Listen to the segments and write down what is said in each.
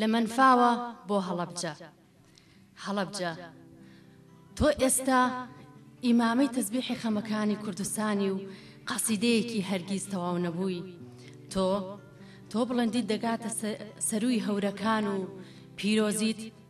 لە مەنفاوە بۆ هەڵەبجە هەڵەبجە تۆ ئێستا ئیمامی تەزبیحی خەمەکانی کوردستانی و قەسیدەیەکی هەرگیز تەواو نەبووی تۆ تۆ بڵندیت دەگاتە سەرووی هەورەکان و پیرۆزیت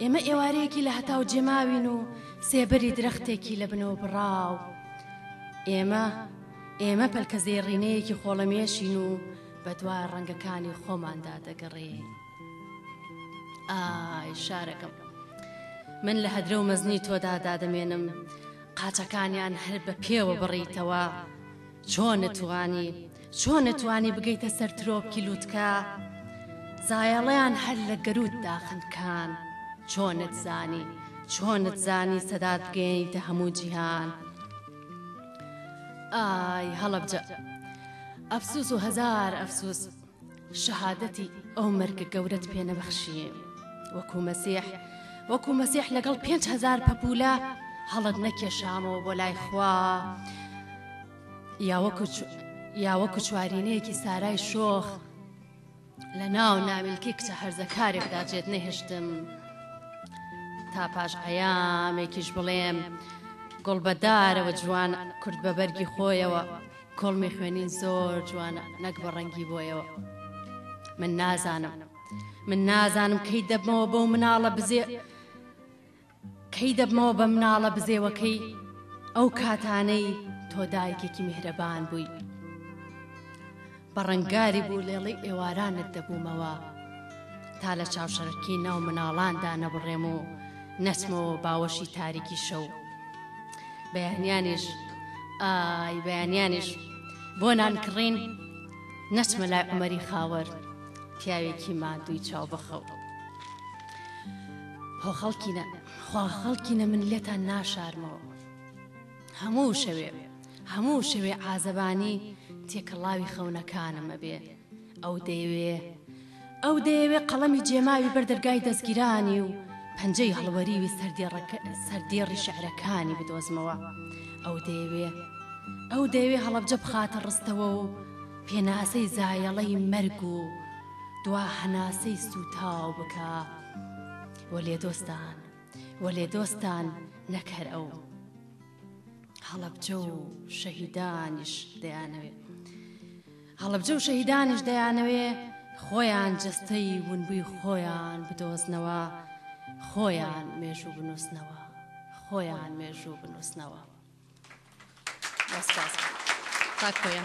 ئێمە ئێوارەیەکی لە هەتاو جێماوین و سێبەری درەختێکی لە بنەوە بڕاو ئێمە ئێمە پەلکە زێڕینەیەکی خۆڵەمێشین و بە دوا ڕەنگەکانی خۆماندا دەگەڕێین ئای شارەکەم من لە هەدرە و مەزنی تۆدا دادەمێنم قاچەکانیان هەر بە پێوە بڕیتەوە. چۆن توانی چۆن توانی بگەیتە سەر ترۆپکی لوتکە زایەڵیان هەر لە گەروت داخنکان چۆنت زانی چۆنت زانی سەدات بگەیتە هەموو جیهان ئای هەڵەبجە ئەفسوس و هزار ئەفسوس شەهادەتی ئەو مەرگە گەورەت پێ نەبەخشیێ وەکو مەسیح وەکو مەسیح لەگەڵ پێ هزار پەپولە هەڵت نەکێشامەوە بۆ لای خوا یاوەکو چوارینەیەکی سارای شۆخ لە ناو ناویلکی کچە هەرزەکارێکدا جێت نەهێشتم تا پاش ئەیامێکیش بڵێم گوڵ بەدارەوە جوان کورد بە بەرگی خۆیەوە کوڵمی خوێنین زۆر جوانە نەک بە ڕەنگی بۆیەوە من نازانم من نازانم کەی دەبمەوە بەو مناڵە بزێ کەی دەبمەوە بە مناڵە بزێوەکەی ئەو کاتانەی تۆ دایکێکی میهرەبان بووی بە ڕنگاری بوو لێڵی ئێوارانت دەبوومەوە تا لە چاوشەرکی ناو مناڵاندا نەبڕێم و نەچمەوە باوەشی تاریکی شەو بەیانیانش ئای بەیانیانش بۆ نان کڕین نەچمە لای عمەری خاوەر پیاوێکی مادووی چاو بخەو هۆ خەڵکی خوا خەڵکی نە من لێتان ناشارمەوە هەموو شەوێ هەموو شەوێ ئازەبانی تێکەڵاوی خەونەکانمە بێ ئەو دەیوێ ئەو دەیەوێ قەڵەمی جێماوی بەر دەرگای دەزگیرانی و پەنجەی هەڵوەریوی سەردێڕی شعرەکانی بدۆزمەوە. ئەو دەیەوێ ئەو دەیەوێ هەڵەبجە بخاتە ڕستەوە و پێناسەی زایەڵەی مەرگ و دوا هەناسەی سووتاو بکا. وەلێ دۆستان وەلێ دۆستان نەک هەر ئەو. هەڵەبجە و شەهیدانیش دەیانەوێ. هەڵەبجە و شەهیدانیش دەیانەوێ خۆیان جەستەی ونبووی خۆیان بدۆزنەوە خۆیان مێژوو بنووسنەوە خۆیان مێژوو بنووسنەوە بەسپاس تاکۆیە.